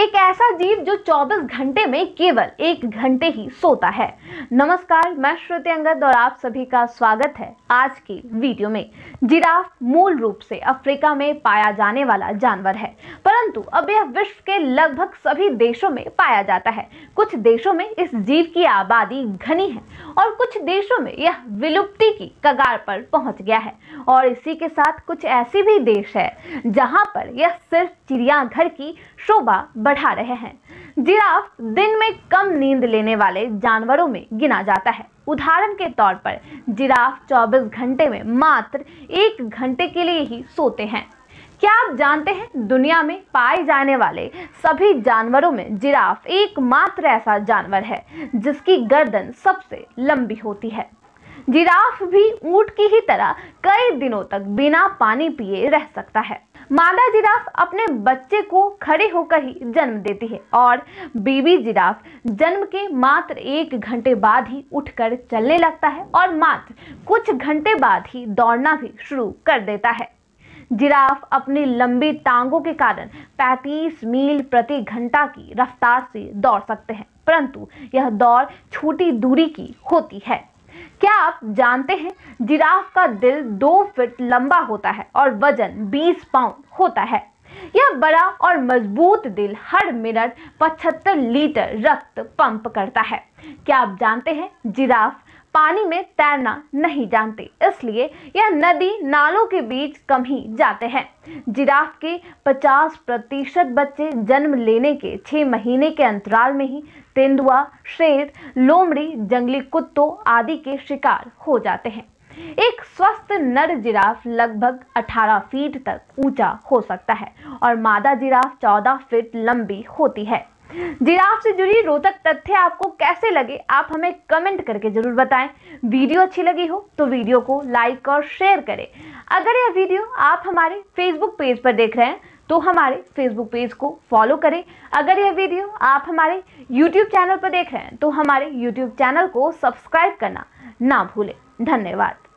एक ऐसा जीव जो 24 घंटे में केवल एक घंटे ही सोता है। नमस्कार, मैं श्रुति अंगद और आप सभी का स्वागत है आज की वीडियो में। जिराफ मूल रूप से अफ्रीका में पाया जाने वाला जानवर है, परंतु अब यह विश्व के लगभग सभी देशों में पाया जाता है। कुछ देशों में इस जीव की आबादी घनी है और कुछ देशों में यह विलुप्ति की कगार पर पहुँच गया है। और इसी के साथ कुछ ऐसे भी देश है जहाँ पर यह सिर्फ़ चिड़ियाघर की शोभा बढ़ा रहे हैं। जिराफ दिन में कम नींद लेने वाले जानवरों में गिना जाता है। उदाहरण के तौर पर, जिराफ 24 घंटे में मात्र एक घंटे के लिए ही सोते हैं। क्या आप जानते हैं, दुनिया में पाए जाने वाले सभी जानवरों में जिराफ एकमात्र ऐसा जानवर है, जिसकी गर्दन सबसे लंबी होती है। जिराफ भी ऊँट की ही तरह कई दिनों तक बिना पानी पिए रह सकता है। मादा जिराफ अपने बच्चे को खड़े होकर ही जन्म देती है और बेबी जिराफ जन्म के मात्र एक घंटे बाद ही उठकर चलने लगता है और मात्र कुछ घंटे बाद ही दौड़ना भी शुरू कर देता है। जिराफ अपनी लंबी टांगों के कारण 35 मील प्रति घंटा की रफ्तार से दौड़ सकते हैं, परंतु यह दौड़ छोटी दूरी की होती है। क्या आप जानते हैं, जिराफ का दिल दो फीट लंबा होता है और वज़न 20 पाउंड होता है। यह बड़ा और मज़बूत दिल हर मिनट 75 लीटर रक्त पंप करता है। क्या आप जानते हैं, जिराफ पानी में तैरना नहीं जानते, इसलिए यह नदी नालों के बीच कम ही जाते हैं। जिराफ के 50 प्रतिशत बच्चे जन्म लेने के छह महीने के अंतराल में ही तेंदुआ, शेर, लोमड़ी, जंगली कुत्तों आदि के शिकार हो जाते हैं। एक स्वस्थ नर जिराफ लगभग 18 फीट तक ऊँचा हो सकता है और मादा जिराफ 14 फीट लंबी होती है। जिराफ से जुड़ी रोचक तथ्य आपको कैसे लगे, आप हमें कमेंट करके ज़रूर बताएँ। वीडियो अच्छी लगी हो तो वीडियो को लाइक और शेयर करें। अगर यह वीडियो आप हमारे फेसबुक पेज पर देख रहे हैं तो हमारे फेसबुक पेज को फॉलो करें। अगर यह वीडियो आप हमारे यूट्यूब चैनल पर देख रहे हैं तो हमारे यूट्यूब चैनल को सब्सक्राइब करना ना भूलें। धन्यवाद।